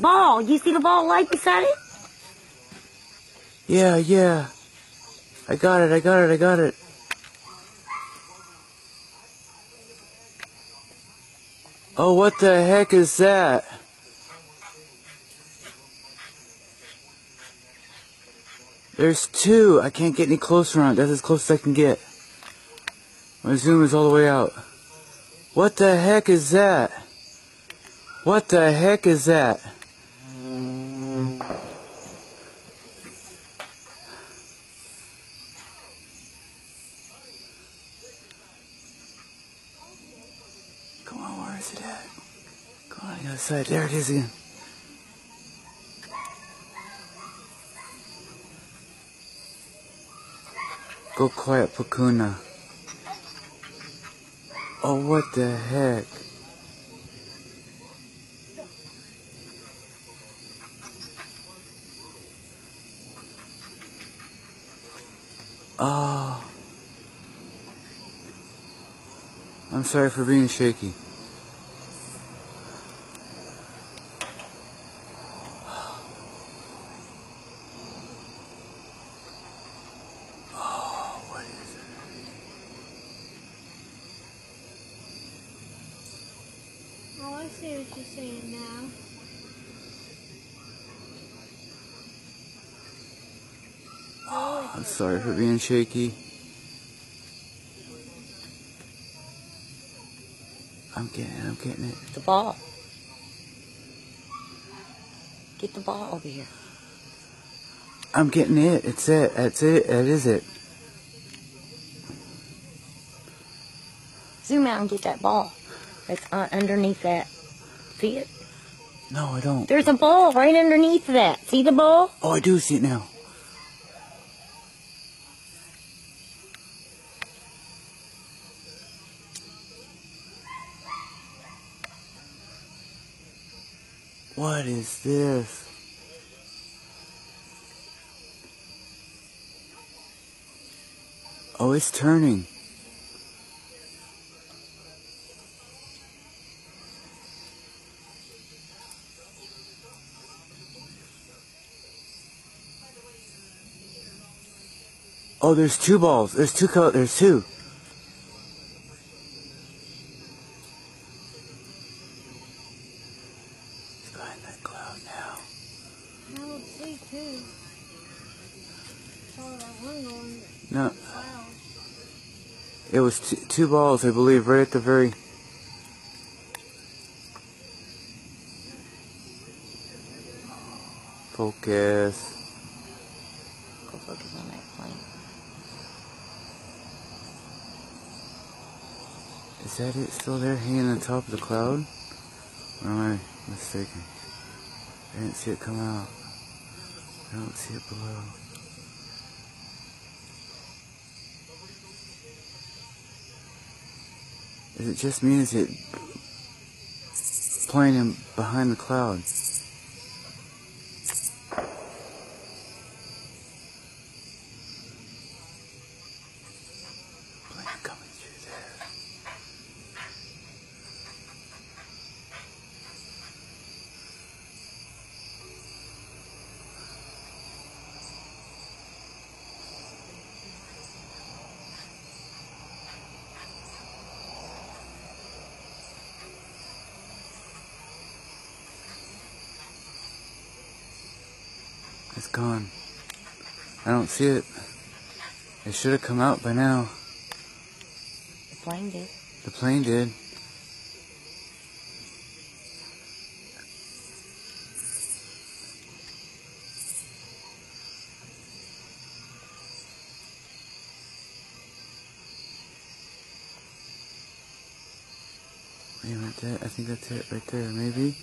ball. You see the ball light beside it? Yeah, yeah. I got it, I got it, I got it. Oh, what the heck is that? There's two. I can't get any closer on it. That's as close as I can get. My zoom is all the way out. What the heck is that? What the heck is that? Come on, where is it at? Come on, the other side. There it is again. Go quiet, Pakuna. Oh, what the heck? Oh. I'm sorry for being shaky. Oh, I see what you're saying now. I'm sorry for being shaky. I'm getting it, I'm getting it. The ball. Get the ball over here. I'm getting it. It's it. That's it. That is it. Zoom out and get that ball. That's uh, underneath that. See it? No, I don't. There's a ball right underneath that. See the ball? Oh, I do see it now. What is this? Oh, it's turning. Oh, there's two balls. There's two color. There's two. Behind that cloud now. I don't see two. Saw that one going No, it was t- two balls, I believe, right at the very. Focus. Go focus on that plane. Is that it still there hanging on top of the cloud? Am I mistaken? I didn't see it come out. I don't see it below. Is it just me? Is it playing in behind the cloud? It's gone. I don't see it. It should have come out by now. The plane did. The plane did. Wait a minute, I think that's it right there, maybe?